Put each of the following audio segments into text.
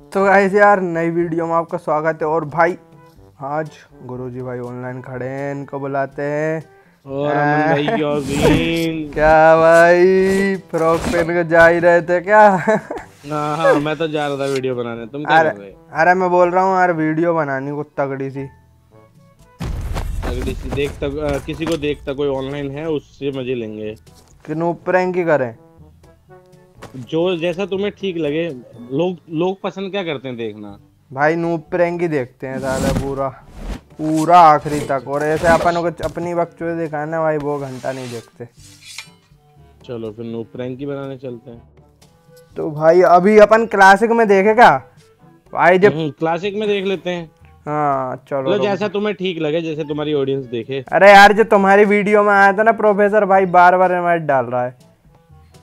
तो गाइस यार नई वीडियो में आपका स्वागत है। और भाई आज गुरुजी भाई ऑनलाइन खड़े हैं इनको बुलाते हैं। और भाई क्या भाई फ्रॉक पहन के जा ही रहे थे क्या? हाँ हाँ मैं तो जा रहा था वीडियो बनाने। तुम क्या अरे कर रहे अरे मैं बोल रहा हूँ यार वीडियो बनानी को तगड़ी सी। अगर किसी देखता किसी को देखता कोई ऑनलाइन है उससे मज़े लेंगे। कि प्रैंक ही करें। जो जैसा तुम्हें ठीक लगे लोग लोग पसंद क्या करते हैं देखना? भाई नूप प्रैंक ही देखते हैं साले पूरा पूरा आखिरी तक। और ऐसे अपन को अपनी वक्त दिखाना भाई वो घंटा नहीं देखते। चलो फिर नो प्रैंक ही बनाने चलते हैं। तो भाई अभी अपन क्लासिक में देखेगा भाई जब हम्म, क्लासिक में देख लेते हैं। हाँ चलो मतलब जैसा तुम्हें ठीक लगे जैसे तुम्हारी ऑडियंस देखे। अरे यार जो तुम्हारी वीडियो में आया था ना प्रोफेसर भाई बार बार इनवाइट डाल रहा है।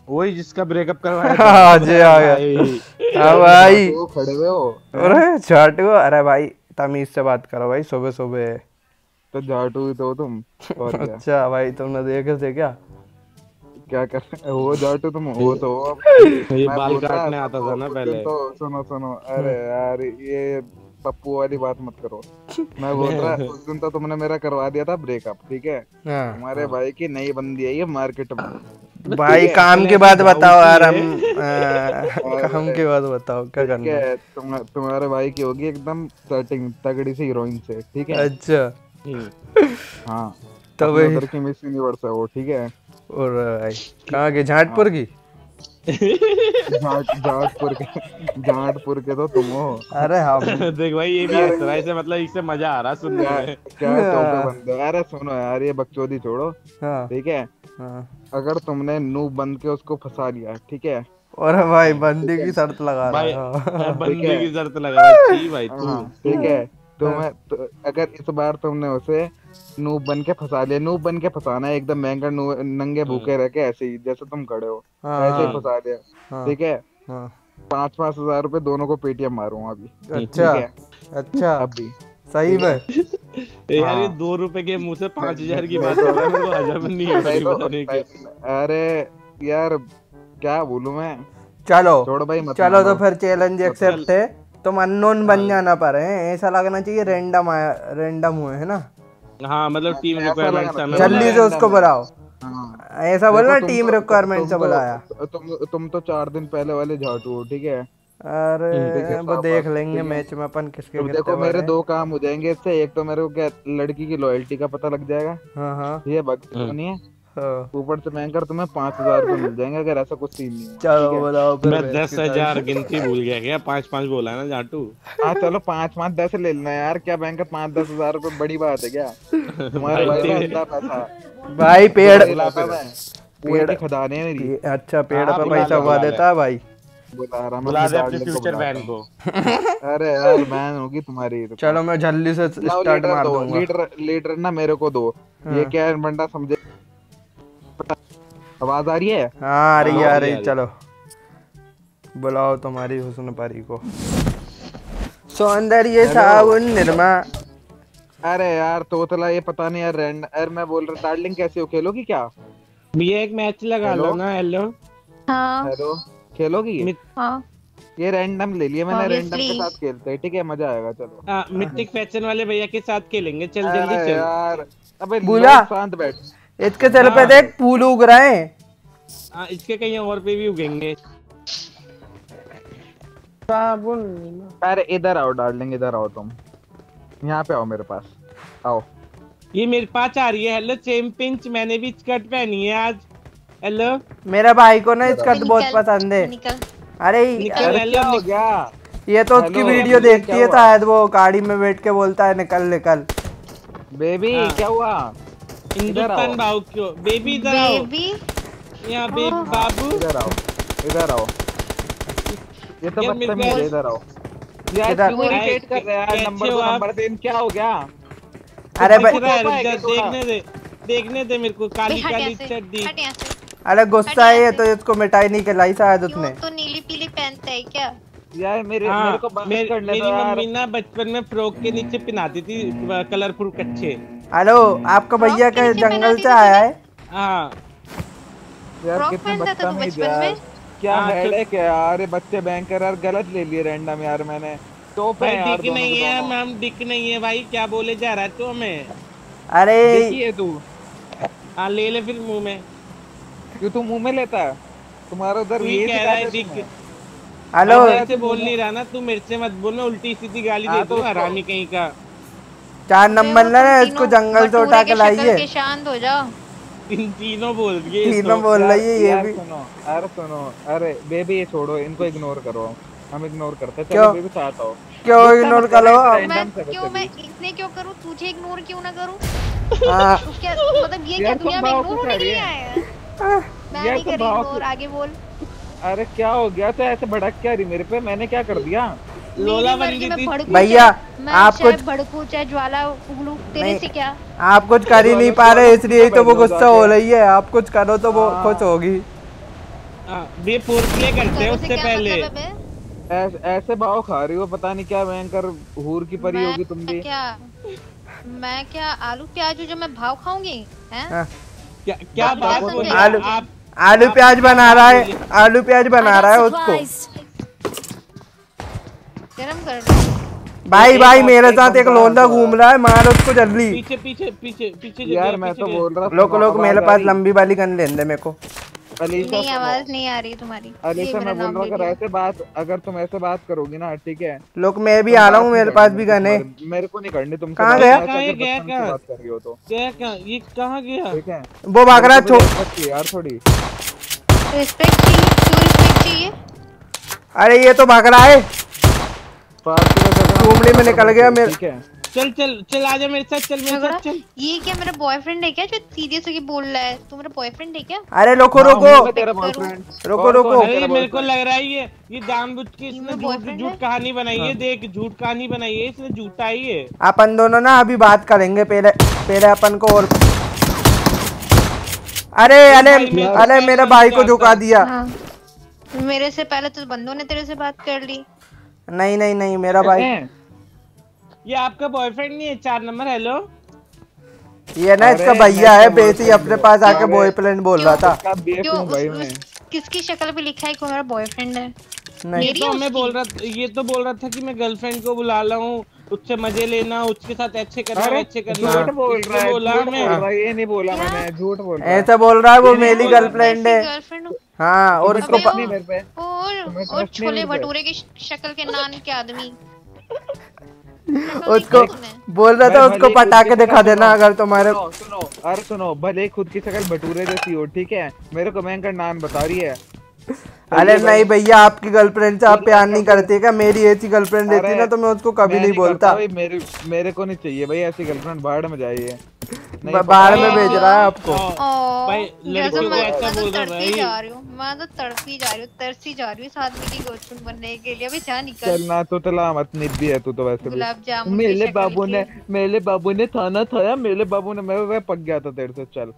वही जिसका ब्रेकअप करवाया हाँ जी आ गया। भाई। हाँ भाई। वो खड़े हुए हो? अरे छठ अरे भाई तमीज से बात करो भाई सुबह सुबह। तो जाटू ही तो तुम अच्छा भाई तुमने देखे थे क्या? क्या कर रहे हो? जाटू तुम हो तो ये बाल काटने था, आता था ना पहले। तो सुनो सुनो। अरे यार ये पप्पू वाली बात मत करो। मैं बोल रहा उस दिन तो तुमने मेरा करवा दिया था ब्रेकअप ठीक है? हाँ। तुम्हारे भाई की नई बंदी आई है मार्केट में। भाई काम के बाद बताओ यार हम काम की बात बताओ क्या करना है? है। तुम, तुम्हारे भाई की होगी एकदम सेटिंग तगड़ी सी हीरोइन से ठीक है? अच्छा। हम्म। हाँ तो उधर की मिस यूनिवर्स है वो ठीक है? और भाई कहाँ की झाटपुर की? जाट जाटपुर के जाटपुर के तो तुम हो। अरे हम। देख भाई ये भी है? इसे मतलब इससे मज़ा आ रहा है सुनने क्या में क्या टोपे बंदे? अरे सुनो यार ये बकचोदी छोड़ो। हाँ। ठीक है? हाँ। अगर तुमने नूब बंद के उसको फंसा लिया ठीक है? और भाई बंदी की शर्त लगा रहा भाई है हाँ। की शर्त लगा रहा है भाई तू। हाँ, ठीक है? तुम्हें तो, अगर इस बार तुमने उसे नूब बन के फंसा लिया नूब बन के फंसाना है एकदम महँगा नंगे भूखे रह के ऐसे ही जैसे तुम खड़े हो हाँ, ऐसे ही हाँ। फंसा लिया हाँ, ठीक है? हाँ। पाँच पाँच हज़ार रुपए दोनों को पेटीएम मारूँगा अभी अच्छा। अच्छा। अभी। सही में। यार ये हाँ। दो रुपए के मुँह से पाँच हज़ार की बात रहा है मेरे को हजम नहीं हो रही तो- की। अरे यार क्या बोलूँ मैं? चलो। छोड़ भाई मत चलो तो फिर चैलेंज एक्सेप्ट है। तुम अननोन बन जाना पर है? ऐसा लगना चाहिए रैंडम आया रैंडम हुए है ना? हाँ मतलब टीम रिक्वायरमेंट जल्दी से उसको बुलाओ। हाँ। ऐसा बोलना ना टीम तो- रिक्वायरमेंट से तो- बुलाया। तुम तुम तो चार दिन पहले वाले झाटू हो ठीक है? अरे वो देख लेंगे मैच में अपन किसके तो देखो मेरे दो काम हो जाएँगे इससे। एक तो मेरे को क्या लड़की की लॉयल्टी का पता लग जाएगा। हैं। हाँ। हाँ ये भक्त नहीं है हाँ। ऊपर से बैंकर तुम्हें पाँच हज़ार रुपए मिल जाएँगे अगर ऐसा कुछ सीन नहीं चलो बताओ मैं दस हज़ार गिनती भूल गया क्या? पाँच पाँच बोला है ना जाटू? हाँ चलो पाँच पाँच दस ले लेना यार। क्या बैंकर पाँच दस हज़ार रुपए? बड़ी बात है क्या? तुम्हारे भाई, का इतना पैसा। भाई पेड़ पेड़ की खदाने मेरी। अच्छा पेड़ हाँ, पे पैसा हुआ देता है भाई। बुला रहा मैं बुला दे अपने को फ्यूचर बहन को। अरे यार बैन होगी तुम्हारी तो। चलो मैं जल्दी से स्टार्ट मार दूँगा। लीडर लीडर ना मेरे को दो। ये क्या है बंदा समझे आवाज़ आ रही है? हाँ आ रही आ रही चलो। बुलाओ तुम्हारी हुस्न परी को। सौंदर्य साबुन निर्मा। अरे यार तोतला ये पता नहीं यार रैंड अरे मैं बोल रहा डार्लिंग कैसे हो? खेलोगी क्या? भैया एक मैच लगा लो ना हेलो। हाँ। हेलो। खेलोगी? हाँ। ये रैंडम ले लिया मैंने रैंडम के साथ खेलते हैं ठीक है? मज़ा आएगा चलो। हाँ मिथिक फ़ैशन वाले भैया के साथ खेलेंगे। चल जल्दी चल। यार अबे बुला। शांत बैठ। इसके सिर पे देख फूल उग रहे हैं। हाँ इसके कहीं और पे भी उगेंगे। साबुन अरे इधर आओ डार्लिंग इधर आओ तुम। यहाँ पे आओ मेरे पास। आओ। ये मेरे पास आ रही है। हेलो सेम पिंच मैंने भी स्कर्ट पहनी है आज। हेलो। मेरे भाई को ना स्कर्ट बहुत पसंद है। अरे निकल हेलो हो गया? ये तो उसकी वीडियो देखती है शायद वो गाड़ी में बैठ के बोलता है निकल निकल। बेबी हाँ। क्या हुआ? हिंदुस्तान भाव क्यों बेबी इधर आओ। बेबी? यहाँ बेबी बाबू। इधर आओ। इधर आओ। ये तो बदतमीज मिल इधर आओ। यार इधर- क्यों इरिटेट कर रहे हैं यार नंबर दो नंबर तीन क्या हो गया? अरे भाई? देखने दे देखने दे मेरे को काली काली शर्ट दी अरे गुस्सा है ये तो इसको मिठाई नहीं खिलाई शायद उसने। तो नीली पीली पहनता है क्या? यार मेरे हाँ, मेरे को बंद मेरी मेरी मम्मी ना बचपन में फ्रॉक के नीचे पहनाती थी कलरफुल कच्चे। हेलो आपका भैया के जंगल से आया है? हाँ। यार कितने तू बदतमीज यार। क्या हाँ, तो- है क्या यार ये बच्चे बैंकर यार गलत ले लिए रैंडम यार मैंने। तो यार दिख नहीं है मैम दिख नहीं है भाई क्या बोले जा रहा है तू हमें? अरे। देखिए तू। हाँ ले ले फिर मुँह में। क्यों तू मुँह में लेता है? तुम्हारा उधर ये कह रहा है दिख। हेलो। ऐसे बोल नहीं रहा ना तू मेरे से मत बोल मैं उल्टी सीधी गाली हाँ, दे तो हरामी कहीं का। चार नंबर ना इसको जंगल से उठा के लाइए। शांत हो जाओ। तीनों बोल दिए तीनों बोल रही है ये भी। सुनो अरे सुनो अरे बेबी ये छोड़ो इनको इग्नोर करो। हम इग्नोर करते हैं क्यों? चलो बेबी साथ आओ। क्यों इग्नोर मत करो? मैं क्यों मैं। इतने क्यों करूँ? तुझे इग्नोर क्यों ना करूँ? हाँ। क्या मतलब ये क्या दुनिया में इग्नोर होने के लिए करिए। आए हैं? मैं नहीं तुम करी इग्नोर आगे बोल। अरे क्या हो गया? तो ऐसे भड़क क्या रही मेरे पे? मैंने क्या कर दिया? लोला बन गई थी। भैया, आप कुछ- भड़कूं चाहे ज्वाला उगलूं तेरे से क्या? आप कुछ कर ही नहीं पा रहे इसलिए तो वो गुस्सा हो रही है। आप कुछ करो तो वो हाँ। खुश होगी। हाँ, ये फोर प्ले करते हैं उससे पहले। मतलब ऐसे ऐसे भाव खा रही हो पता नहीं क्या भयंकर हूर की परी होगी तुम भी। क्या मैं क्या आलू प्याज जो मैं भाव खाऊँगी हैं। क्या क्या बात आलू- आलू प्याज बना रहा है आलू प्याज बना रहा है उसको। गरम कर हूँ। भाई भाई मेरे साथ एक लोंदा घूम रहा है मार उसको जल्दी। पीछे पीछे पीछे पीछे यार मैं तो बोल रहा लोग लोग मेरे पास लंबी वाली गन लेने मेरे को। अलीशा नहीं आवाज़ नहीं आ रही तुम्हारी। अलीशा मैं बोल ले रहा अगर ऐसे बात अगर तुम ऐसे बात करोगी ना ठीक है? लोग मैं भी आ रहा हूँ मेरे पास भी गन है। मेरे को नहीं करनी तुमसे कहाँ गया? ऐसा गया, बचपन बात कर रही हो तो। क्या क्या ये कहाँ गया? ठीक है। वो भाग रहा है यार थोड़ी। रिस्पेक्ट चाहिए रिस्पेक्ट चाहिए। अरे ये तो भाग रहा है। घूमने में निकल गया मेरे- चल चल चल आजा मेरे साथ चल मेरे साथ चल। ये क्या मेरा बॉयफ्रेंड है क्या जो सीरियस होके बोल रहा है? तू मेरा बॉयफ्रेंड है क्या? अरे रोको रोको। रोको। रुको, मेरे को लग रहा है ये ये जानबूझ के इसने झूठ झूठ है? कहानी बनाई है हाँ। देख झूठ कहानी बनाई है इसने झूठा ही है। अपन दोनों ना अभी बात करेंगे पहले पहले अपन को और अरे अरे अरे मेरे भाई को झुका दिया। हाँ। मेरे से पहले तो बंदों ने तेरे से बात कर ली। नहीं नहीं नहीं मेरा भाई ये आपका बॉयफ्रेंड नहीं है? चार नंबर हेलो ये ना इसका भैया है क्या बेसी अपने पास आके बॉयफ्रेंड बोल रहा था। उस, उस, किसकी शक्ल पे लिखा है कि मेरा बॉयफ्रेंड है? ये नहीं तो उसकी? बोल रहा था ये तो बोल रहा था कि मैं गर्लफ्रेंड को बुला रहा हूँ उससे मज़े लेना उसके साथ अच्छे करना अच्छे करना। झूठ बोल रहा है बोला है ये नहीं बोला मैंने झूठ बोल रहा है। ऐसा बोल रहा है वो मेरी गर्लफ्रेंड है। गर्लफ्रेंड हाँ और पे और और छोले। भटूरे की शक्ल के नान के आदमी। उसको बोल रहा था उसको पटा के दिखा देना अगर तुम्हारे सुनो सुनो अरे सुनो भले खुद की शक्ल भटूरे जैसी हो ठीक है? मेरे को मैं नाम बता रही है। अरे नहीं भैया आपकी गर्लफ्रेंड से आप प्यार नहीं करते क्या? मेरी ऐसी गर्लफ्रेंड रहती ना तो मैं उसको कभी नहीं बोलता। मेरे मेरे को नहीं चाहिए भाई ऐसी गर्लफ्रेंड बाहर में जाइए। बाहर में भेज रहा है आपको। भाई को तो बोल रहा जा रही हूँ। मैं तो तड़पी जा रही हूँ तरसी जा रही हूँ इस आदमी की बनने के लिए। अभी जा निकल। चलना तो तला मत निब्बी है तू तो वैसे भी। मेरे बाबू ने मेरे बाबू ने थाना थाया मेरे बाबू ने मैं मैं पक गया था तेरे से चल।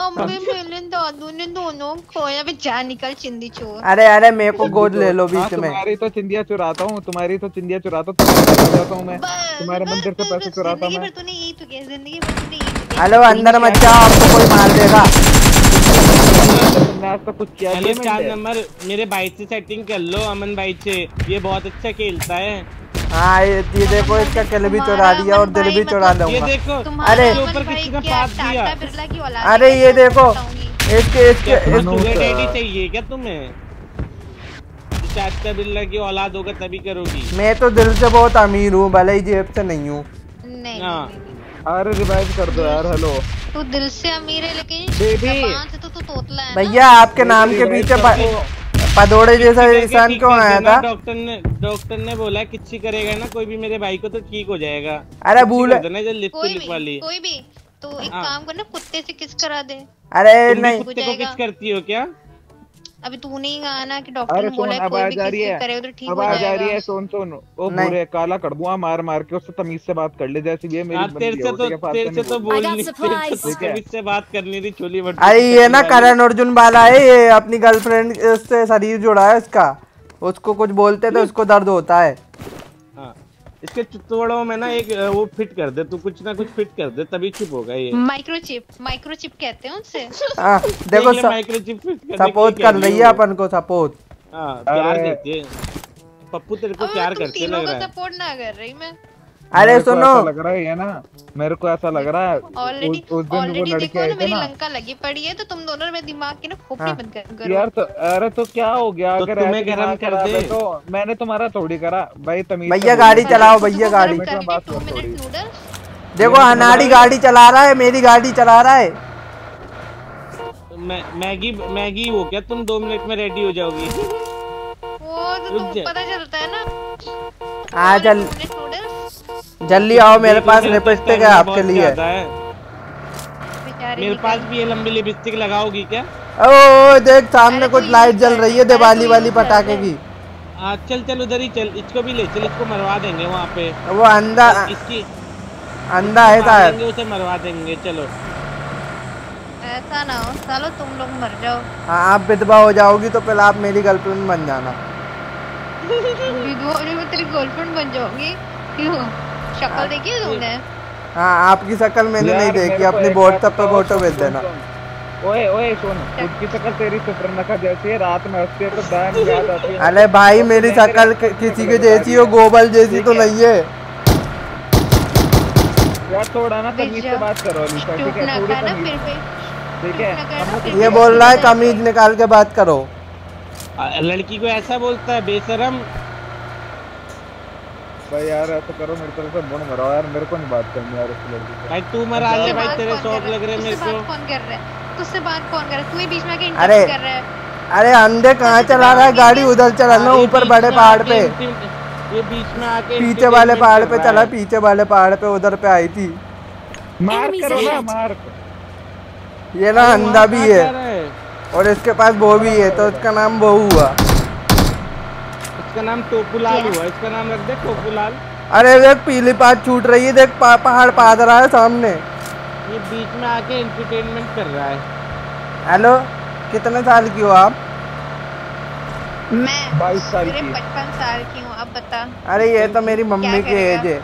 अम्मी मेरे दादू ने दोनों खोया जा निकल चिंदी चोर। अरे अरे मेरे को गोद ले लो हाँ, बीच में। तुम्हारी तो चिंदिया चुराता हूँ तुम्हारी तो चिंदिया चुराता हूँ तुम्हारे घर जाता हूँ मैं। तुम्हारे मंदिर से पैसे चुराता ज़िंदगी भर तूने यही तो किया ज़िंदगी भर तूने तो हेलो अंदर मत जाओ आपको कोई मार देगा। कुछ किया हेलो चार नंबर मेरे भाई से सेटिंग कर लो अमन भाई से। ये बहुत अच्छा खेलता है। हाँ ये ये देखो इसका किल भी चुरा लिया और दिल भी चुरा लूँगा। अरे। ऊपर किसी दिया। अरे ये देखो इसके इसके चाहिए क्या तुम्हें? चाचा बिल्ला की औलाद होगा तभी करोगी। मैं तो दिल से बहुत अमीर हूँ भले ही जेब से नहीं हूँ। नहीं हाँ। नहीं, नहीं, नहीं। अरे रिवाइव कर दो यार हेलो तू दिल से अमीर है लेकिन बेबी। जबान से तो तू तोतला है भैया आपके नाम के पीछे पदोड़े जैसा इंसान क्यों आया था? डॉक्टर ने डॉक्टर ने बोला किसी करेगा ना कोई भी मेरे भाई को तो ठीक हो जाएगा। अरे भूल वाली भी कोई भी तो एक हाँ। काम कर ना कुत्ते से किस करा दे। अरे नहीं। कुत्ते को किस करती हो क्या? अभी तू नहीं कहा ना कि डॉक्टर ने बोला है कोई आ भी रही किसी करे तो ठीक अब हो आ जा रही है सुन सुन। ओ। बुरे काला कर दूँगा मार मार के उससे तमीज से बात कर ले जैसे भी है मेरी हाँ बंदी तेरे से तो है, तेरे से तो बोल। तमीज नहीं तेरे से है। बात करनी थी छोली बट आई ये ना करण अर्जुन वाला है ये अपनी गर्लफ्रेंड से शरीर जुड़ा है उसका। उसको कुछ बोलते तो उसको दर्द होता है हाँ। इसके चुतवड़ों में ना एक वो फिट कर दे तू कुछ ना कुछ फिट कर दे तभी चिप होगा ये। माइक्रोचिप माइक्रोचिप कहते हैं उनसे। आ, देखो माइक्रोचिप फिट सपोर्ट कर रही है अपन को सपोर्ट हाँ प्यार। करती है। पप्पू तेरे को प्यार करते करती लग रहा है। सपोर्ट ना कर रही मैं अरे सुनो। लग रहा है ना मेरे को ऐसा लग रहा है ऑलरेडी उस, दिन वो ऑलरेडी लड़की ना थी मेरी ना। लंका लगी पड़ी है तो तुम दोनों में दिमाग की ना खोपड़ी हाँ। बंद कर करो। यार तो अरे तो क्या हो गया? तो अगर तुम्हें गरम कर दे। तो मैंने तुम्हारा थोड़ी करा। भाई तमीज भैया गाड़ी चलाओ भैया गाड़ी। देखो अनाड़ी गाड़ी चला रहा है मेरी गाड़ी चला रहा है। मैगी मैगी हो क्या तुम दो मिनट में रेडी हो जाओगी। वो तो तुम पता चलता है ना। आ नूडल्स जल्दी आओ मेरे पास लिपस्टिक है आपके लिए। मेरे पास भी ये लंबी लिपस्टिक लगाओगी क्या? ओ देख सामने कुछ तो लाइट जल रही है तो दिवाली वाली पटाखे की। चल चल। उधर ही चल इसको भी ले चल इसको मरवा देंगे वहाँ पे। वो अंधा इसकी अंधा है शायद। उसे मरवा देंगे चलो। ऐसा ना हो सालो तुम लोग मर जाओ। हाँ आप विधवा हो जाओगी तो पहले आप मेरी गर्लफ्रेंड बन जाना। तेरी गर्लफ्रेंड बन जाओगी क्यों? शक्ल देखी है तुमने? हाँ आपकी शक्ल मैंने नहीं देखी। अपनी व्हाट्सएप पे फ़ोटो भेज देना। ओए ओए सुन। खुद की शक्ल तेरी सुपरनखा जैसी है रात में हंसती है तो दान याद आती है। अरे भाई मेरी शक्ल किसी के जैसी हो गोबल जैसी तो नहीं है। यार थोड़ा ना तमीज से बात करो अलीशा ठीक है? ना थोड़ी तमीज। फिर भी। ठीक है? लोग- ये बोल रहा है कमीज निकाल के बात करो। लड़की को ऐसा बोलता है बेशरम। भाई यार ऐसा करो मेरे तरफ़ से मुड़ मराओ यार मेरे को नहीं बात करनी यार उस लड़की से। भाई तू मरा ले भाई तेरे शौक लग रहे हैं तुझसे मेरे बात को। कौन कर रहा है? तुझसे बात कौन कर रहा है? तू ही बीच में आके अरे, इंटरप्ट कर रहा है। अरे अंधे कहाँ चला रहा है? गाड़ी उधर चला ना ऊपर बड़े पहाड़ पे। ये बीच में आके पीछे वाले पहाड़ पे चला पीछे वाले पहाड़ पे उधर पे आई थी। मार करो ना मार। ये ना अंधा भी है। और इसके पास वो भी है तो इसका नाम बहू हुआ। इसका नाम टोपूलाल हुआ। इसका नाम रख दे टोपूलाल। अरे देख पीली पात छूट रही है देख पा, पहाड़ पाद रहा है सामने। ये बीच में आके एंटरटेनमेंट कर रहा है। हेलो कितने साल की हो आप? मैं 22 साल की। पचपन साल की हूँ अब बता। अरे ये तो मेरी मम्मी की एज है।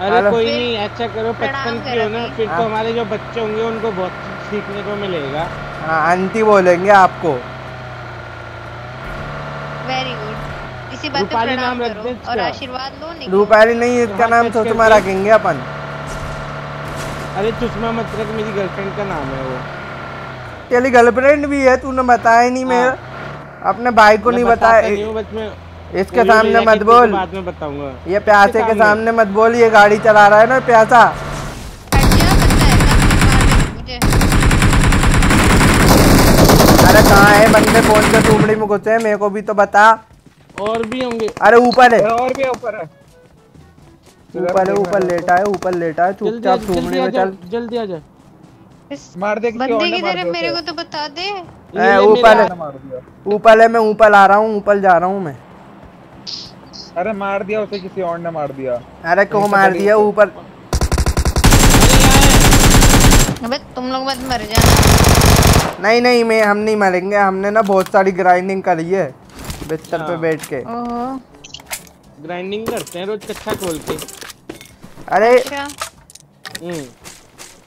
अरे कोई नहीं अच्छा करो पचपन की हो ना फिर तो हाँ। हमारे जो बच्चे होंगे उनको बहुत कुछ सीखने को मिलेगा। हाँ आंटी बोलेंगे आपको। वेरी गुड इसी बात पे रूपाली प्रणाम करो और आशीर्वाद लो नहीं रूपाली नहीं इसका हाँ, नाम सुषमा रखेंगे अपन। अरे चुष्मा मत रख मेरी गर्लफ्रेंड का नाम है वो। तेरी गर्लफ्रेंड भी है तूने बताया नहीं मेरा। अपने भाई को नहीं बताया। हूँ, मैं इसके सामने मत बोल। बाद में बताऊँगा। ये प्यासे के सामने। मत बोल ये गाड़ी चला रहा है ना प्यासा। है अरे कहाँ है? बंदे कौन से टुमड़ी में घुसे मेरे को भी तो बता। और भी होंगे। अरे ऊपर है। और भी ऊपर है। ऊपर है ऊपर लेटा है ऊपर लेटा है जल्दी चुपचाप आ में चल। जल्दी आ जा। मार दे बंदे ने मार किधर है मेरे को तो बता दे। ले ऊपर है। ऊपर है मैं ऊपर आ रहा हूँ ऊपर जा रहा हूँ मैं। अरे मार दिया उसे किसी और ने मार दिया। अरे क्यों मार दिया ऊपर। अबे तुम लोग मत मर जाना। नहीं नहीं मैं हम नहीं मरेंगे हमने ना बहुत सारी ग्राइंडिंग करी है। बिस्तर पे हाँ। बैठ के। ग्राइंडिंग करते हैं रोज कच्चा खोल के। अरे अच्छा। हम्म।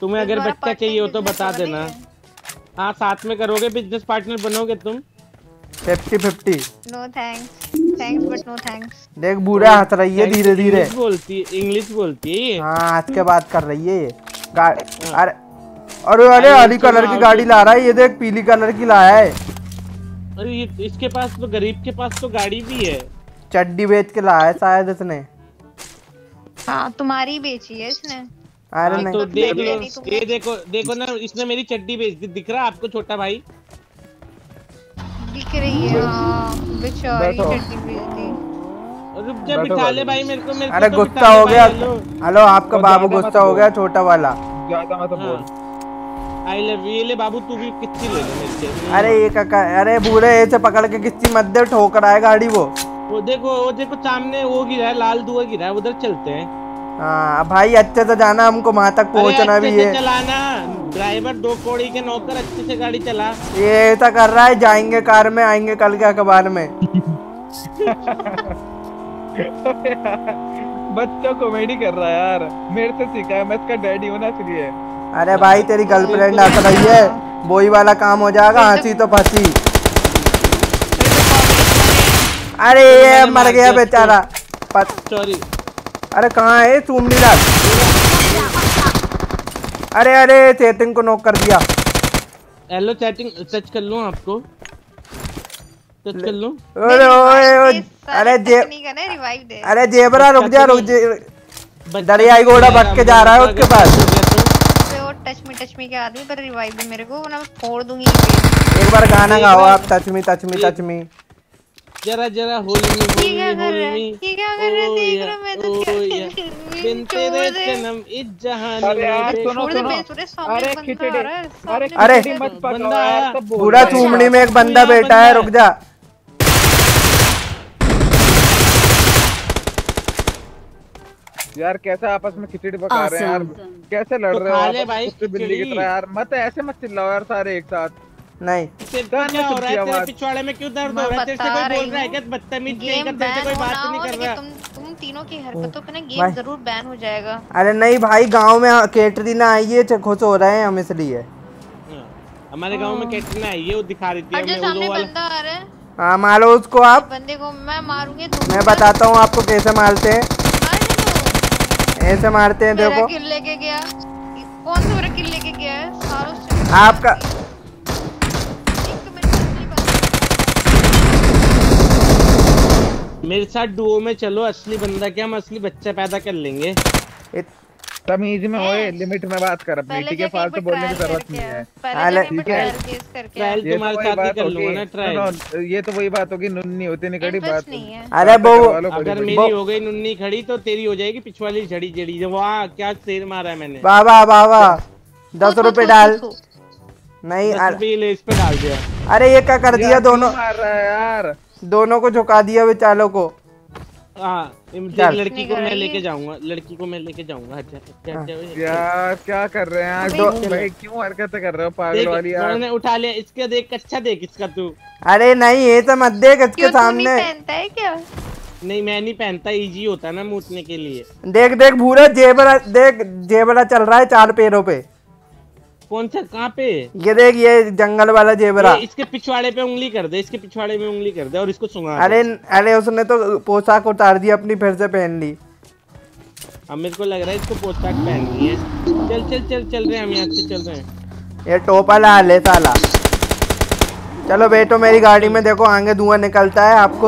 तुम्हें अगर बच्चा चाहिए हो तो बता देना। हाँ। साथ में करोगे बिज़नेस पार्टनर बनोगे तुम? Fifty fifty no thanks thanks but no thanks देख बुरा हंस रही है धीरे धीरे बोलती है इंग्लिश बोलती है ये। हाँ हंस के बात कर रही है ये। अरे अरे अरे अरे हरी कलर की गाड़ी ला रहा है ये देख पीली कलर की लाया है। अरे ये इसके पास तो गरीब के पास तो गाड़ी भी है। चड्डी बेच के लाया शायद इसने। हाँ तुम्हारी बेची है इसने। अरे हाँ, नहीं। तो देख लो ये देखो देखो ना इसने मेरी चड्डी बेच दी। दिख रहा आपको छोटा भाई? दिख रही है हाँ बेचारी बैठो। चड्डी बेचती रुक जा बिठा ले भाई मेरे को मेरे अरे को तो गुस्सा हो गया। हेलो। आपका तो बाबू गुस्सा हो गया छोटा वाला। ज़्यादा मत बोल। आई लव यू ले बाबू तू भी किच्ची ले ले मेरे अरे ये काका अरे बूढ़े ऐसे पकड़ के किसी मत दे ठोक रहा है गाड़ी वो। वो देखो वो देखो सामने वो गिरा है लाल धुआँ गिरा है उधर चलते हैं। हाँ भाई अच्छे से जाना हमको वहाँ तक पहुँचना भी है। चलाना। ड्राइवर दो कौड़ी के नौकर अच्छे से गाड़ी चला। ये ऐसा कर रहा है जाएँगे कार में आएँगे कल के अखबार में। बच्चों कॉमेडी कर रहा है यार। मेरे से सीखा है मैं इसका डैडी होना इसलिए अरे भाई तेरी गर्लफ्रेंड हंस रही है वही वाला काम हो जाएगा हँसी तो फंसी। अरे ये मर गया बेचारा। सॉरी अरे कहाँ है चूमनी लाल अरे अरे चेतिंग को नॉक कर दिया। हेलो चैटिंग टच कर लूँ आपको। टच कर लूँ अरे ओए अरे जे अरे जेबरा रुक जा रुक जा। दरियाई घोड़ा मेरा भटक के जा रहा है उसके पास। तो टच मी टच मी के आदमी पर रिवाइव दे मेरे को वरना मैं फोड़ दूँगी एक बार गाना गाओ आप touch me touch me touch me जरा जरा होली में ये क्या होली। कर रहा है? में ये क्या कर रहा है? ओ देख रहा मैं तो क्या कर रही हूँ? बिन तेरे जन्म इस जहान यार में। सुनो सुनो। अरे खिचड़ी आ रहा है, अरे बंदा हैं। चूमनी में एक बंदा बैठा है रुक जा। यार कैसे आपस में खिचड़ी पका रहे हैं यार? कैसे लड़ तो रहे हो आप? भाई बिल्ली की तरह यार। मत ऐसे मत चिल्लाओ यार सारे एक साथ। नहीं। क्या हो रहा है? तेरे पिछवाड़े में क्यों दर्द हो रहा है? तेरे से कोई बोल रहा है क्या? बदतमीज गेम तेरे से कोई बात नहीं कर रहा? तुम तुम तीनों की हरकतों पे ना गेम ज़रूर बैन हो जाएगा। अरे नहीं भाई गाँव में कैटरीना आई है च- खुश हो रहे हैं हम इसलिए। हाँ, हमारे गाँव में कैटरीना आई है वो दिखा रही थी हमें सामने वाला। बंदा आ रहा है। हाँ मारो उसको आप। बंदे को मैं मारूँगी तुम मैं बताता हूँ आपको कैसे मारते हैं। ऐसे मारते हैं देखो। किल लेके गया। कौन सा मेरा किल लेके गया है? सारों आपका तो मेरे साथ नहीं मेरे साथ डुओ में चलो असली बंदा क्या? हम असली बच्चा पैदा कर लेंगे। इत- तमीज में होए लिमिट में बात कर अपनी ठीक है? फालतू बोलने की ज़रूरत नहीं है। पहले ठीक है। आया। ये तो तुम्हारे वही साथ ही बात कर लूँगा ना होगी ट्रायल सुनो, ये तो वही बात होगी नुन्नी होती नहीं इंटरेस्ट बात अरे वो अगर मेरी हो गई नुन्नी खड़ी तो तेरी हो जाएगी पिछवाली झड़ी जड़ी वाह क्या शेर मारा है मैंने? बाबा बाबा दस थू, थू, रुपए डाल। थू, थू। नहीं दस ले इस पे डाल दिया। अरे ये क्या कर दिया दोनों? मार रहा है यार। दोनों को झुका दिया बेचारों को। हाँ लड़की को मैं लेके जाऊँगा लड़की को मैं लेके जाऊँगा अच्छा अच्छा हाँ। अच्छा अच्छा। यार क्या कर रहे हैं यार? क्यों भाई क्यों हरकतें कर रहे हो पागल वाली यार? मैंने उठा लिया इसका देख अच्छा देख इसका तू। अरे नहीं ये तो मत देख इसके क्यों तू नहीं सामने। पहनता है क्या? नहीं मैं नहीं पहनता इजी होता है ना मूतने के लिए। देख देख भूरा जेबरा देख जेबरा चल रहा है चार पैरों पे। कौन सा कहाँ पे? ये देख ये जंगल वाला जेबरा। इसके पिछवाड़े पे उंगली कर दे इसके पिछवाड़े में उंगली कर दे और इसको सुंगा अरे अरे उसने तो पोशाक उतार दी अपनी फिर से पहन ली। अब मेरे को लग रहा है इसको पोशाक पहननी है। चल चल चल चल रहे हैं हम यहाँ से चल रहे हैं। ये टोपा ला ले साला। चलो बैठो मेरी गाड़ी में देखो आगे धुआँ निकलता है आपको।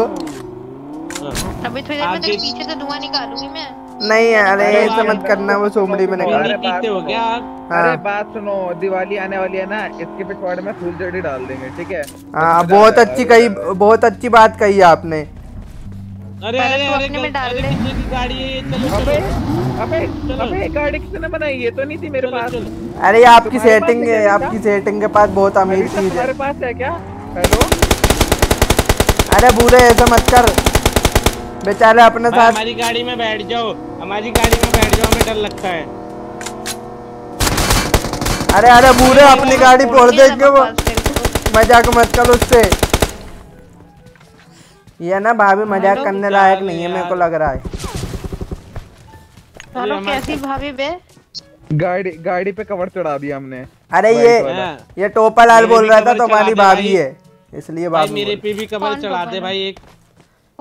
हाँ। अभी थोड़ी देर में पीछे से धुआँ निकालूँगी मैं। नहीं अरे अरे ऐसे मत करना वो सोमड़ी में निकाल हो। क्या आप? हाँ। अरे बात सुनो दिवाली आने वाली है ना इसके पिछवाड़े में फूल जड़ी डाल देंगे ठीक है? हाँ बहुत अच्छी कही बहुत अच्छी बात कही आपने। अरे अरे अरे अपने में डाल अरे की गाड़ी है चलो अबे अबे अबे गाड़ी किसने बनाई? ये तो नहीं थी मेरे पास। अरे आपकी सेटिंग है है आपकी सेटिंग के पास बहुत अमीर चीज़ है। तुम्हारे पास है क्या? हेलो? अरे बूढ़े ऐसे मत कर। बेचारे अपने साथ हमारी गाड़ी में बैठ जाओ। हमारी गाड़ी में बैठ जाओ हमें डर लगता है। अरे अरे बूढ़े अपनी गाड़ी फोड़ देंगे वो। मज़ाक मत कर उससे। ये ना भाभी मज़ाक करने लायक नहीं है मेरे को लग रहा है। चलो कैसी भाभी बे? गाड़ी गाड़ी पे कवर चढ़ा दिया हमने। अरे ये हाँ, ये टोपा लाल बोल रहा था तुम्हारी भाभी है इसलिए भाई बाबू मेरे पे भी कवर चढ़ा तो दे भाई एक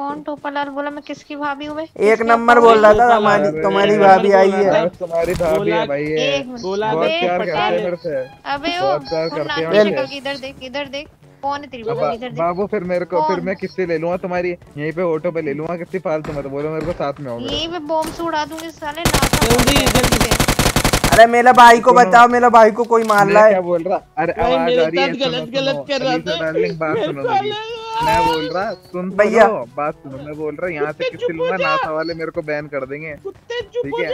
कौन टोपालाल बोला? मैं किसकी भाभी हूँ? एक नंबर बोल रहा था हमारी तुम्हारी भाभी आई है। तुम्हारी भाभी है भाई ये बोला बहुत प्यार करते हैं। मेरे से। अबे ओ बहुत प्यार करते हैं इधर देख इधर देख कौन है तेरी इधर देख बाबू फिर मेरे को फिर मैं किससे ले लूँगा तुम्हारी? यहीं पे ऑटो पे ले लूँगा कितनी फालतू मत बोलो मेरे को साथ में हो यहीं पे बॉम्ब से उड़ा दूँगी साले नाक जल्दी, जल्दी। अरे मेरा भाई को बताओ मेरा भाई को कोई मार रहा क्या है बोल रहा? अरे आवाज़ आ रही है गलत- गलत कर रहा था। डार्लिंग बात सुनो मैं बोल रहा सुन तो भैया। बात सुनो मैं बोल रहा यहाँ से किससे लूँगा। नासा वाले मेरे को बैन कर देंगे। ठीक है।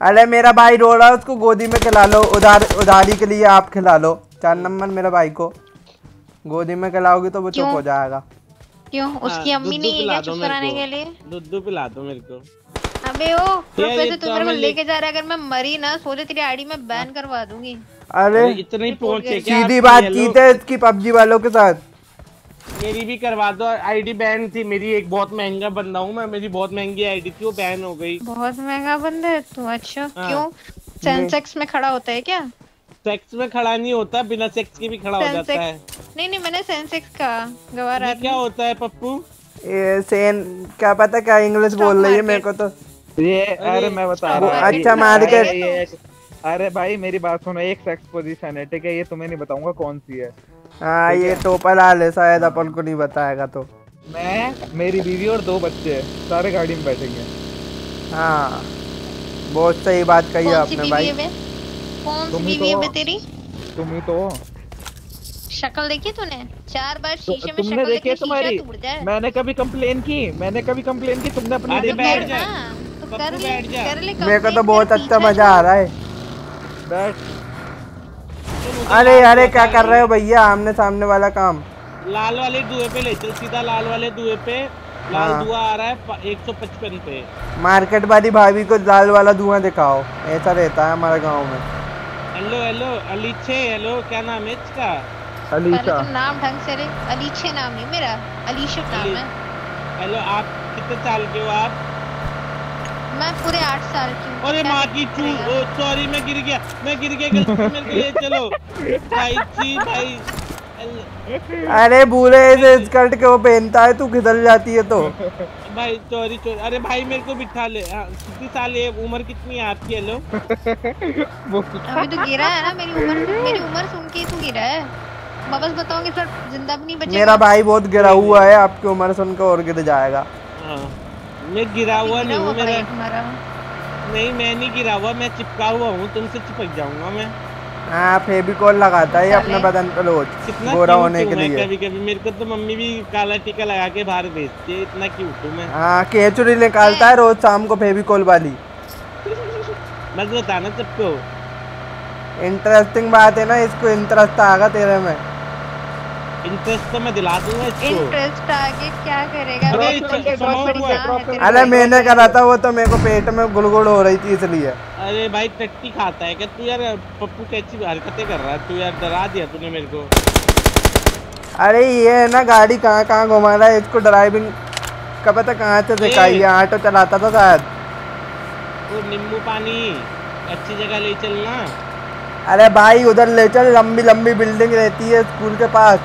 अरे मेरा भाई रो रहा है उसको गोदी में खिला लो उधार उधारी के लिए आप खिला लो। चार नंबर मेरे भाई को। गोदी में खिलाओगी तो वो चुप हो जाएगा। क्यों? उसकी हाँ, अम्मी नहीं है क्या चुप कराने के। लिए? दूध पिला दो मेरे को। अबे ओ प्रोफेसर तू मेरे को लेके जा रहा है अगर मैं मरी ना सोचे तेरी आईडी में बैन करवा दूँगी। अरे इतने ही पहुँचे सीधी बात की थे इसकी पबजी वालों के साथ। मेरी भी करवा दो आईडी बैन थी मेरी एक बहुत महँगा बंदा हूँ मैं मेरी बहुत महँगी आईडी थी वो बैन हो गई। बहुत महँगा बंदा है तू अच्छा हाँ। क्यों? सेंसेक्स में खड़ा होता है क्या? सेक्स में खड़ा नहीं होता बिना सेक्स के भी खड़ा हो जाता है। नहीं नहीं मैंने सेंसेक्स कहा गवार आदमी क्या होता है पप्पू? ये सेन क्या पता क्या इंग्लिश बोल रही है मेरे को तो। ये अरे मैं बता रहा हूँ अच्छा मार्केट। अरे अरे भाई मेरी बात सुनो एक सेक्स पोजीशन है ठीक है? ये तुम्हें नहीं बताऊँगा कौन सी है। हाँ ये टोपा लाल है शायद अपन को नहीं बताएगा तो। मैं मेरी बीवी और दो बच्चे हैं सारे गाड़ी में बैठेंगे। हाँ बहुत सही बात कही आपने भाई। कौन सी तुम ही बीवी है तो- तेरी? तुम ही तो शक्ल देखी तूने? चार बार तो शीशे में शक्ल देखी है तुम्हारी? मैंने कभी कंप्लेन की? मैंने कभी कंप्लेन की? तुमने अपनी अरे बैठ जा। हाँ, तो कर ले कर ले मेरे को तो बहुत अच्छा मज़ा आ रहा है। बैठ। अरे अरे क्या कर रहे हो भैया? आमने सामने वाला काम। लाल वाले धुएँ पे ले चल सीधा लाल वाले धुएँ पे। लाल हाँ। धुआँ आ रहा है एक सौ पचपन पे। मार्केट वाली भाभी को लाल वाला धुआँ दिखाओ। ऐसा रहता है हमारे गाँव में। हेलो हेलो अलीछे हेलो क्या नाम है इसका? अलीशा नाम ढंग से रे अलीशे नाम है मेरा अलीशा नाम है। हेलो आप कितने साल के हो आप? मैं पूरे आठ साल की हूँ। अरे माँ की चू सॉरी मैं गिर गया मैं गिर गया गलती मेरे को ले चलो। भाई जी भाई। अरे बुरे से स्कर्ट के वो पहनता है तू खिसल जाती है तो। भाई चोरी चोरी अरे भाई मेरे को बिठा ले। हाँ, कितनी साल है उम्र कितनी है आपकी हेलो? अभी तो गिरा है ना मेरी उम्र। मेरी उम्र सुन के तू गिरा है। वापस बताऊँगी फिर ज़िंदा भी नहीं बचेगा। मेरा भाई बहुत गिरा हुआ है आपकी उम्र सुन के और गिर जाएगा। हाँ। मैं गिरा हुआ नहीं हूँ मेरा नहीं मैं नहीं गिरा हुआ मैं चिपका हुआ हूँ तुमसे चिपक जाऊँगा मैं। हाँ फेबिकॉल लगाता है अपने बदन पे रोज गोरा होने के लिए। कभी कभी मेरे को तो मम्मी भी काला टीका लगा के बाहर भेजती है इतना क्यूट हूँ मैं। हाँ केचुरी निकालता है रोज शाम को फेबिकॉल वाली। बस बताना सबको इंटरेस्टिंग बात है ना इसको इंटरेस्ट आगा तेरे में। इंटरेस्ट तो मैं दिला दूँगा इसको। इंटरेस्ट आगे क्या करेगा? अरे तो है। मैंने करा था वो तो मेरे को पेट में गुड़गुड़ हो रही थी इसलिए। अरे भाई टट्टी खाता है क्या? तू यार पप्पू कैसी हरकतें कर रहा है। तू यार डरा दिया तूने मेरे को। अरे ये है ना गाड़ी कहाँ कहाँ घुमा रहा है? इसको ड्राइविंग कब पता कहाँ से सिखाई है? ऑटो चलाता था शायद। वो नींबू पानी अच्छी जगह ले चलना। अरे भाई उधर ले चल लंबी लंबी बिल्डिंग रहती है स्कूल के पास।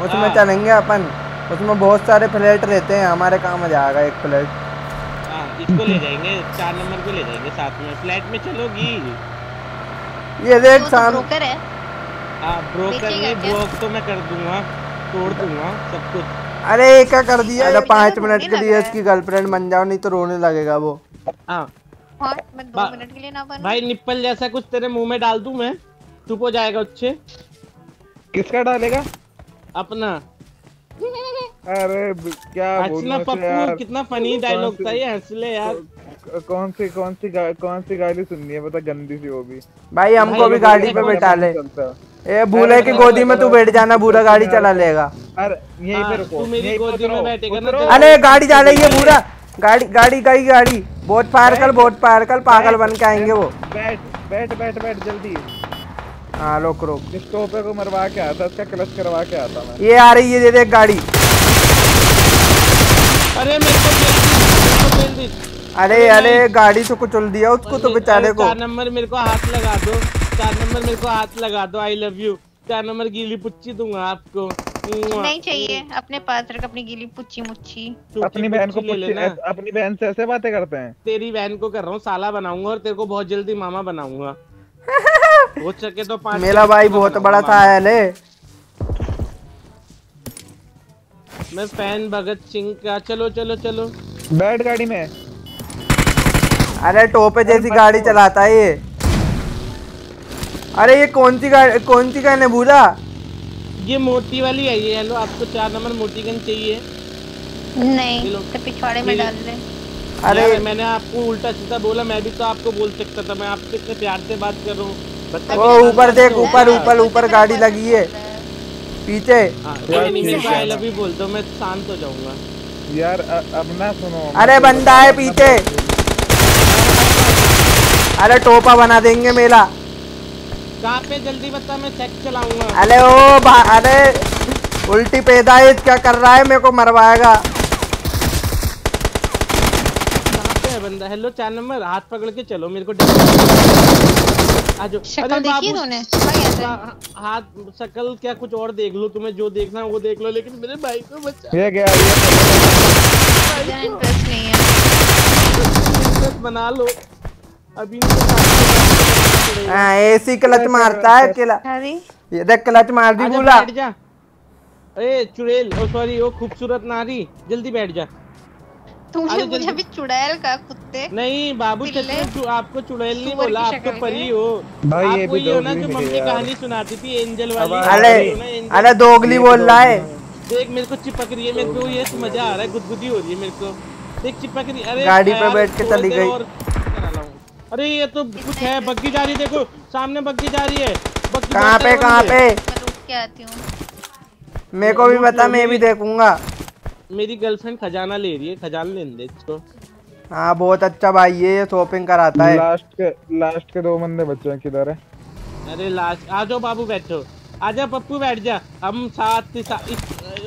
उसमें हाँ। चलेंगे अपन। उसमें बहुत सारे फ्लैट रहते हैं हमारे काम आ जाएगा एक फ्लैट। हाँ इसको ले जाएँगे चार नंबर को ले जाएँगे साथ में। फ्लैट में चलोगी? ये देख तो ब्रोकर है। हाँ ब्रोकर नहीं ब्रोक तो मैं कर दूँगा तोड़ दूँगा सब कुछ। अरे ये क्या कर दिया अरे पाँच मिनट के लिए इसकी गर्लफ्रेंड बन जाओ नहीं तो रोने लगेगा वो। हाँ। हाँ मैं दो मिनट के लिए ना बनूं? भाई निप्पल जैसा कुछ तेरे मुँह में डाल दूँ मैं? चुप हो जाएगा उससे। किसका डालेगा? अपना। अरे क्या हंसना पप्पू कितना फनी डायलॉग था ये हंस ले यार कौन सी कौन सी कौन सी गाली सुननी है? पता गंदी सी वो भी भाई हमको भी गाड़ी पे बैठा ले। ए भूले की गोदी में तू बैठ जाना पूरा गाड़ी चला। लेगा। अरे यहीं हाँ, पे रुको मेरी गोदी में बैठेगा ना, अरे गाड़ी जा रही है पूरा गाड़ी गाड़ी गई गाड़ी। बहुत पार कर बहुत पार कर पागल बन के आएँगे वो। बैठ बैठ बैठ बैठ जल्दी। हाँ रोक रोक। इस टोपे को मरवा के आता इसका क्लच करवा के आता मैं। ये आ रही है देख गाड़ी। अरे मेरे को पेल मेरे को अरे अरे गाड़ी से कुचल दिया उसको तो बेचारे को। चार नंबर मेरे को हाथ लगा दो चार नंबर मेरे को हाथ लगा दो आई लव यू चार नंबर गीली पुच्ची दूँगा आपको। नहीं चाहिए अपने पास रख अपनी गीली पुच्ची मुच्ची अपनी बहन को ले लेना। अपनी बहन से ऐसे बातें करते हैं? तेरी बहन को कर रहा हूँ साला बनाऊँगा और तेरे को बहुत जल्दी मामा बनाऊँगा। हो सके तो पाँच मेरा भाई बहुत बड़ा था है मैं फ़ैन भगत सिंह का चलो चलो चलो। बैठ गाड़ी में। अरे टोपे जैसी गाड़ी चलाता है ये। अरे ये कौन सी गाड़ी कौन सी गन है भूला ये मोटी वाली है ये हेलो आपको चार नंबर मोटी गन चाहिए। नहीं तो पिछवाड़े में डाल दे। अरे मैंने आपको उल्टा सीधा बोला मैं भी तो आपको बोल सकता था मैं आपसे इतने प्यार से बात कर रहा हूँ। वो ऊपर देख ऊपर ऊपर ऊपर गाड़ी लगी है। पीछे। हाँ, कोई नहीं मेरे को आई लव यू बोल दो मैं शांत हो जाऊँगा। यार अब ना सुनो। अरे बंदा है पीछे। अरे टोपा बना देंगे मेला। कहाँ पे? जल्दी बता मैं चेक चलाऊँगा। अरे ओ अरे उल्टी पैदाइश क्या कर रहा है? मेरे को मरवाएगा। कहाँ पे है बंदा? हेलो चार नंबर हाथ पकड़ के चलो मेरे को शक्ल देखी तूने? हाथ शक्ल क्या कुछ और देख लो तुम्हें जो देखना है वो देख लो लेकिन मेरे भाई को बचा। ये गया ये इंटरेस्ट नहीं है। इंटरेस्ट बना लो। अभी इनको साथ में हाँ एसी क्लच मारता है किला अरे। ये देख क्लच मार दी बोला बैठ जा। ए चुड़ैल ओ सॉरी ओ खूबसूरत नारी। जल्दी बैठ जा। तूने मुझे अभी चुड़ैल का कुत्ते नहीं बाबू पिल्ले। सच में चु- आपको चुड़ैल नहीं बोला आप तो परी। हो। भाई, ये आप भी वही हो ना जो मम्मी कहानी सुनाती थी एंजल वाली। अरे हो। अरे दोगली बोल रहा है। देख मेरे को चिपक रही है मेरे को ये मज़ा आ रहा है गुदगुदी हो रही है मेरे को। देख चिपक रही अरे गाड़ी पे बैठ के चली गई। अरे ये तो कुछ है बग्गी जा रही है देखो सामने बग्गी जा रही है। कहाँ पे कहाँ पे? मैं रुक के आती हूँ। मेरे को भी बता मैं भी देखूँगा। मेरी गर्लफ्रेंड खजाना ले रही है खजाना लेने दे इसको। हाँ बहुत अच्छा भाई है ये शॉपिंग कराता है। लास्ट के लास्ट के दो बंदे बच्चे हैं किधर है? अरे लास्ट आ जाओ बाबू बैठो। आजा पप्पू बैठ जा। हम साथ सा, इस,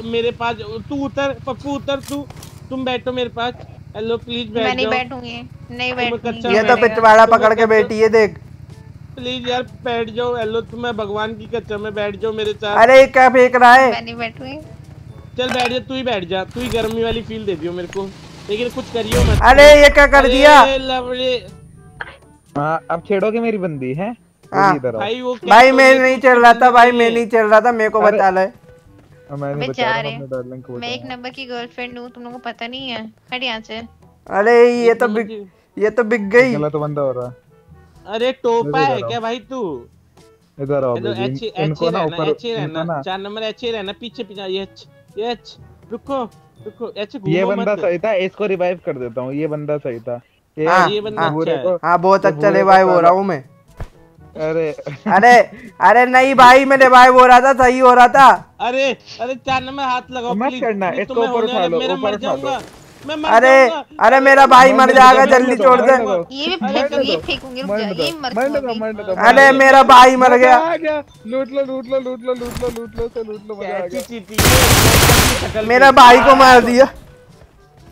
मेरे पास तू उतर पप्पू उतर तू तुम बैठो मेरे पास। हेलो प्लीज़ बैठ मैं नहीं बैठूँगी नहीं बैठूँगी। ये तो। पिछवाड़ा पकड़ के बैठी है देख। प्लीज़ यार बैठ जाओ। हेलो तुम्हें भगवान की कच्चा में बैठ जाओ मेरे साथ। अरे क्या फेंक रहा है? मैं नहीं बैठूँगी। चल बैठ जा तू ही बैठ जा तू ही गर्मी वाली फील दे दियो मेरे को। लेकिन कुछ करियो मत। अरे ये क्या कर दिया? अरे लवली। हाँ अब छेड़ोगे मेरी बंदी है? हाँ। भाई वो भाई तो मैं नहीं चल रहा था भाई मैं नहीं चल रहा था मेरे को अरे- बचा ले। मैं जा रहा। मैं एक नंबर की गर्लफ्रेंड हूँ तुम लोगों को पता नहीं है। हट यहाँ से। अरे ये तो बिक ये तो बिक गई। गलत बंदा हो रहा अरे टोपा है क्या भाई तू? इधर आओ एच इनको ना रहना ऊपर रहना चार नंबर अच्छे रहना पीछे पीछे एच एच रुको रुको एच ये बंदा सही था इसको रिवाइव कर देता हूँ ये बंदा सही था। ये हाँ, ये बंदा हाँ, अच्छा है। हाँ बहुत अच्छा रिवाइव हो रहा हूँ मैं। अरे। अरे अरे नहीं भाई मैं रिवाइव हो रहा था सही हो रहा था। अरे अरे चार में हाथ लगाओ मत करना, इसको ऊपर उठा लो, मेरा ऊपर मर उठा लो। मैं अरे अरे मेरा भाई मर जाएगा जल्दी छोड़ दे। ये भी फेंकूँगी अरे मेरा भाई मर गया। लूट लो लूट लो लूट लो लूट लो लूट लो से लूट लो मज़ा मेरा भाई को मार दिया।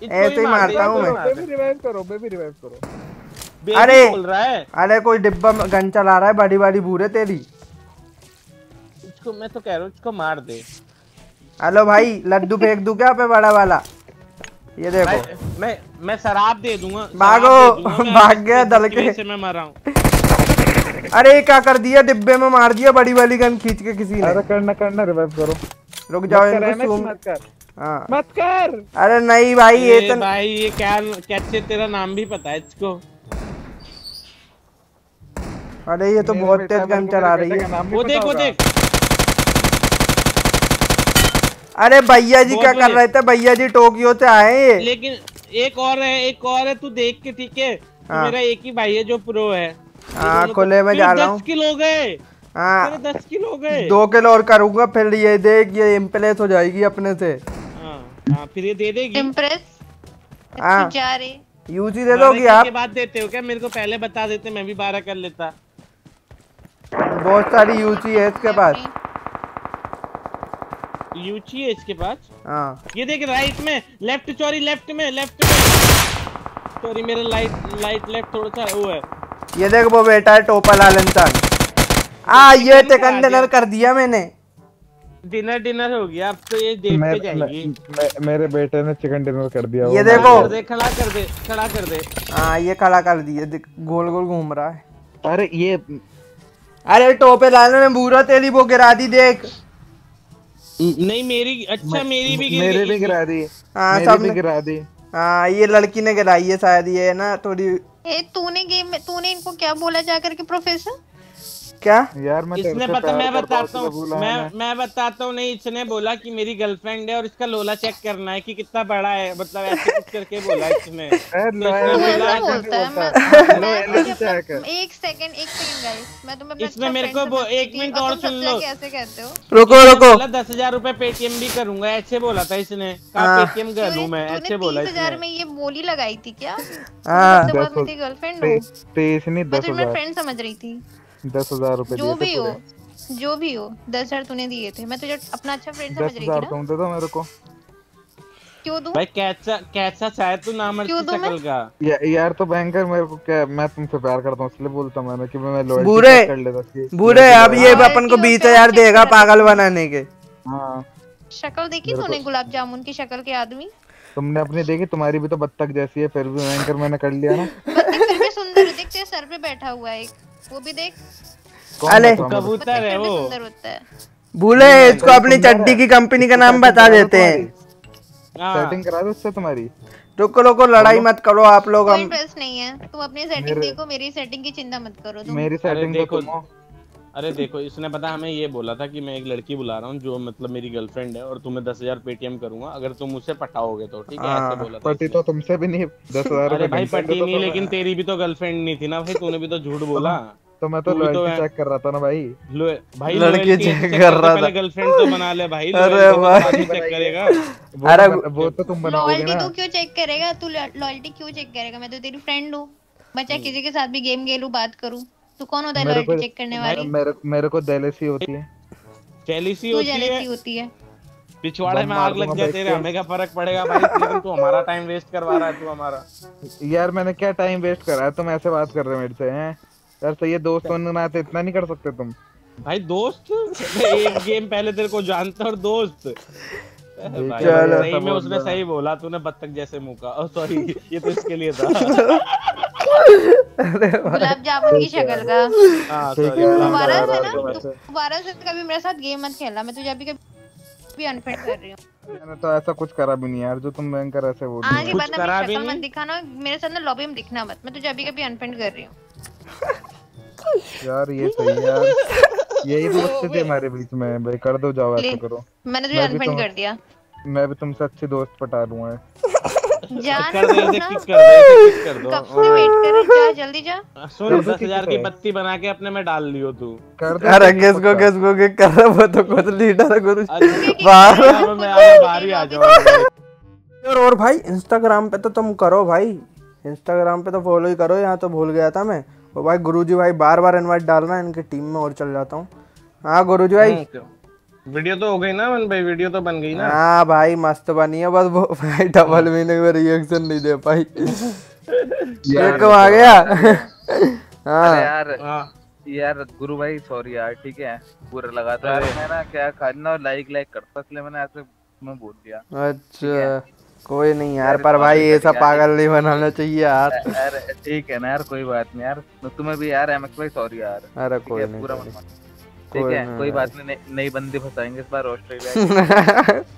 ऐसे ही मारता हूँ मैं। मार दे। बेबी रिवाइव करो बेबी रिवाइव करो। अरे। बोल रहा है। अरे कोई डिब्बा गन चला रहा है बड़ी बड़ी भूरे तेरी। इसको मैं तो कह रहा हूँ इसको मार दे। हेलो भाई लड्डू फेंक दू क्या पे बड़ा वाला? ये देखो। मैं मैं मैं शराब दे दूँगा भागो, भाग गया दल के। से मैं मर रहा हूँ। अरे क्या कर दिया? डिब्बे में मार दिया बड़ी वाली गन खींच के किसी ने। अरे करना करना रिवाइव करो। रुक जाओ मत कर इनको मत कर। हाँ। मत कर। अरे नहीं भाई ये तो भाई ये क्या कैसे तेरा नाम भी पता है इसको। अरे ये तो बहुत तेज गन चला रही है। वो देख वो देख। अरे भैया जी क्या कर रहे थे? भैया जी टोक्यो से आए। लेकिन एक और है एक और है तू देख के ठीक है? हाँ। मेरा एक ही भाई है जो प्रो है। हाँ, तो- खुले में जा रहा हूँ। दस किलो गए। हाँ। दस किलो गए। दो किलो और करूँगा फिर ये देख ये इम्प्रेस हो जाएगी अपने से। हाँ हाँ फिर ये दे देगी। इम्प्रेस हाँ। जा रे यूजी दे दोगी के आप? बाद देते हो क्या? मेरे को पहले बता देते मैं भी बारह कर लेता। बहुत सारी यूजी है इसके पास। यूची है इसके पास। हाँ। ये देख राइट में लेफ़्ट सॉरी लेफ़्ट में लेफ़्ट में। सॉरी मेरा लाइट लाइट लेफ़्ट थोड़ा सा वो है। ये देख वो बेटा है टोपा लाल इंसान। आ ये ते कंटेनर कर दिया मैंने। डिनर डिनर हो गया अब तो ये देख के जाएगी। मैं, मेरे बेटे ने चिकन डिनर कर दिया। ये देखो। कर दे खड़ा कर दे खड़ा कर दे। हाँ ये खड़ा कर दिया देख गोल गोल घूम रहा है। अरे ये अरे टोपे लाल ने पूरा तेरी वो गिरा दी देख। नहीं मेरी अच्छा मेरी भी मेरे भी गिरा दी। हाँ सबने गिरा दी। हाँ ये लड़की ने गिराई है शायद ये ना थोड़ी ए तूने गेम में तूने इनको क्या बोला जाकर के प्रोफेसर क्या? यार मैं इसने पता मैं बताता हूँ मैं मैं बताता हूँ नहीं इसने बोला कि मेरी गर्लफ्रेंड है और इसका लोला चेक करना है कि कितना बड़ा है मतलब ऐसे कुछ करके बोला इसने। तो है है। एक सेकंड एक सेकंड गाइस मैं तुम्हें अच्छा मेरे को एक मिनट और सुन लो। कैसे कहते हो? रुको रुको। दस हज़ार रूपए पेटीएम भी करूँगा ऐसे बोला था इसने। हाँ। पेटीएम कर लूँ मैं ऐसे बोला हज़ार में ये बोली लगाई थी क्या? हाँ। गर्लफ्रेंड हूँ हज़ार। फ्रेंड समझ रही थी। दस हज़ार रुपए जो भी हो जो भी हो दस हज़ार तूने दिए थे। मैं तुझे अपना अच्छा फ्रेंड समझ रही थी ना। तुम दे दो मेरे को। क्यों दूँ? भाई कैसा कैसा शायद तू नामर्द क्यों की दूँ मैं? का? या, यार तो बैंकर मेरे को क्या मैं तुमसे प्यार करता हूँ इसलिए बोलता मैंने कि मैं लॉयल्टी बुरे कर लेता बुरे अब ये अपन को ऐसी बीस होता है, हज़ार चेक देगा पागल बनाने के? हाँ। शक्ल देखी तूने गुलाब जामुन की शक्ल के आदमी? तुमने अपनी देखी? तुम्हारी भी तो बत्तख जैसी है फिर भी बैंकर मैंने कर लिया ना। बत्ती फिर भी सुंदर है सर पे बैठा हुआ है एक। वो भी देख। को? कबूतर है वो। सुंदर होता है। भूले इसको अपनी चड्डी की कंपनी का नाम बता देते हैं। हाँ। सेटिंग करा दो उससे तुम्हारी। रुको रुको लड़ाई मत करो आप लोग हम इंटरेस्ट नहीं है। तुम अपनी सेटिंग देखो मेरी सेटिंग की चिंता मत करो तुम। मेरी सेटिंग देखो, हो। अरे देखो इसने पता हमें ये बोला था कि मैं एक लड़की बुला रहा हूँ जो मतलब मेरी गर्लफ्रेंड है और तुम्हें दस हज़ार पेटीएम करूँगा। अगर तुम मुझसे पटाओगे तो ठीक है? हाँ, ऐसे बोला था पति तो तुमसे भी नहीं दस हज़ार अरे भाई पटी तो नहीं तो लेकिन तेरी भी तो गर्लफ्रेंड नहीं थी ना भाई तूने भी तो झूठ बोला। तो मैं तो तू तो लॉयल्टी चेक कर रहा था ना भाई। भाई लड़की check कर रहा था। गर्लफ्रेंड तो बना ले भाई अरे तो भाई। check करेगा। अरे तो, वो तो तुम बनाओगे ना। लॉयल्टी तू क्यों चेक करेगा? तू लॉयल्टी क्यों चेक करेगा? मैं तो तेरी फ्रेंड हूँ। मैं चाहे किसी के साथ भी गेम खेलूं बात करूँ। तू कौन होता है लॉयल्टी चेक करने वाली? मेरे मेरे को जेलेसी होती है। जेलिसी तू होती जेलसी है होती है। पिछवाड़े में आग लग जाए तेरे हमें क्या फ़र्क पड़ेगा भाई? लेकिन तू हमारा टाइम वेस्ट करवा रहा है तू हमारा। यार मैंने क्या टाइम वेस्ट करा है? तुम ऐसे बात कर रहे हो मेरे से हैं? यार सही है दोस्त होने नाते इतना नहीं कर सकते तुम। भाई दोस्त? एक गेम पहले तेरे को जानता और दोस्त। भाई, सही में उसने सही बोला तूने बत्तख जैसे मुँह का। सॉरी ये तो इसके लिए था। गुलाब जामुन की शक्ल का। हाँ है। दोबारा से ना दोबारा से। कभी मेरे साथ गेम मत खेलना मैं तुझे अभी कभी अनफ्रेंड कर रही हूँ। मैंने तो ऐसा कुछ करा भी नहीं यार जो तुम बैंकर ऐसे बोल रहे आगे कुछ करा भी नहीं? मत दिखाना मेरे साथ ना लॉबी में दिखना मत मैं तुझे अभी कभी अनफ्रेंड कर रही हूँ। यार ये सही है यार। यही दोस्ती थी हमारे बीच में भाई कर दो जाओ ऐसा करो। मैंने तुझे अनफ्रेंड तो- कर दिया। मैं भी तुमसे अच्छे दोस्त पटा लूँगा जा कर दो किक कर दो किक कर कब से वेट कर रही जा जल्दी जा। सुन कर दस हज़ार की। बत्ती बना के अपने में डाल लियो तू। कर दो अरे। किसको किक कर रहा है, वो तो खुद लीडर है गुरु बाहर मैं बाहर ही आ जाऊँगा और और भाई इंस्टाग्राम पे तो तुम करो भाई। इंस्टाग्राम पे तो फॉलो ही करो यहाँ तो भूल गया था मैं। और भाई गुरुजी भाई बार बार इनवाइट डालना इनकी टीम में और चल जाता हूँ। हाँ गुरुजी भाई। वीडियो तो हो गई ना मन भाई वीडियो तो बन गई ना। हाँ भाई मस्त बनी है बस वो भाई डबल मीनिंग में रिएक्शन नहीं दे पाई। यार, एक आ गया। हाँ। यार हाँ। यार गुरु भाई सॉरी यार ठीक है। बुरा लगा था मैं ना क्या खाली ना लाइक लाइक करता इसलिए मैंने ऐसे मैं बोल दिया। अच्छा। कोई नहीं यार पर भाई ऐसा पागल नहीं बनाना चाहिए यार। अरे ठीक है ना यार कोई बात नहीं यार। तो तुम्हें भी यार एमएक्स भाई सॉरी यार। अरे कोई नहीं पूरा नहीं। ठीक कोई है कोई बात नहीं नई- बंदी फंसाएँगे इस बार ऑस्ट्रेलिया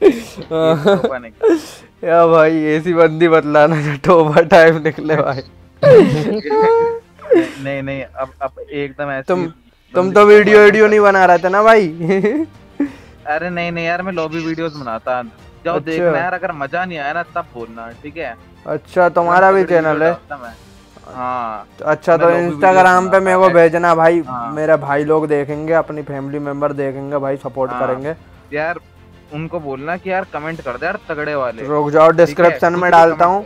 ये तो। या भाई ऐसी बंदी बतलाना जो टोबा टाइम निकले भाई। नहीं नहीं अब अब एकदम ऐसे तुम तुम तो वीडियो वीडियो नहीं बना रहे थे ना भाई? अरे नहीं नहीं यार मैं लॉबी वीडियोस बनाता। जाओ अच्छा। देखना यार अगर मज़ा नहीं आया ना तब बोलना ठीक है? अच्छा तुम्हारा भी चैनल है। हाँ अच्छा तो इंस्टाग्राम पे मेरे को भेजना भाई हाँ। मेरे भाई लोग देखेंगे अपनी फैमिली मेंबर देखेंगे भाई सपोर्ट हाँ। करेंगे यार उनको बोलना कि यार कमेंट कर दे यार तगड़े वाले रुक जाओ है? डिस्क्रिप्शन में डालता हूँ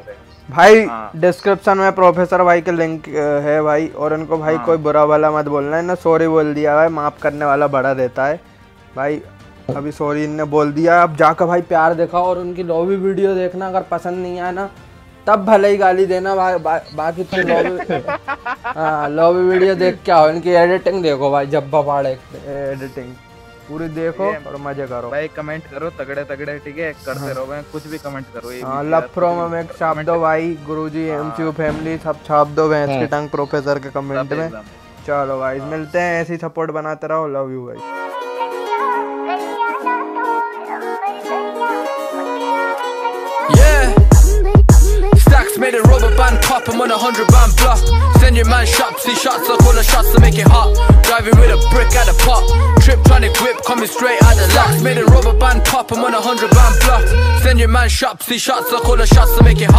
भाई हाँ। डिस्क्रिप्शन में प्रोफेसर भाई के लिंक है भाई और इनको भाई हाँ। कोई बुरा वाला मत बोलना है ना सॉरी बोल दिया भाई माफ़ करने वाला बड़ा रहता है भाई अभी सॉरी इनने बोल दिया अब जाकर भाई प्यार दिखाओ और उनकी लॉबी वीडियो देखना अगर पसंद नहीं आया ना तब भले ही गाली देना बा, बा, बाकी तो लॉबी हाँ लॉबी वीडियो देख के आओ इनकी एडिटिंग देखो भाई जब्बा पाड़े एडिटिंग पूरी देखो और मज़े करो। भाई कमेंट करो तगड़े तगड़े ठीक है? करते हाँ। रहो भाई कुछ भी कमेंट करो ये हाँ लफ्रो यार, में छाप दो भाई गुरुजी एमसीयू फैमिली सब छाप दो भैंस की टंग प्रोफेसर के कमेंट में। चलो भाई मिलते हैं ऐसी सपोर्ट बनाते रहो लव यू भाई made a rubber band pop, I'm on a hundred band block. Send your man shots, see shots, I call the shots to make it hot. Driving with a brick at a pop. Trip trying to grip, coming straight out the locks. Made a rubber band pop, I'm on a hundred band block. Send your man shots, see shots, I call the shots to make it hot.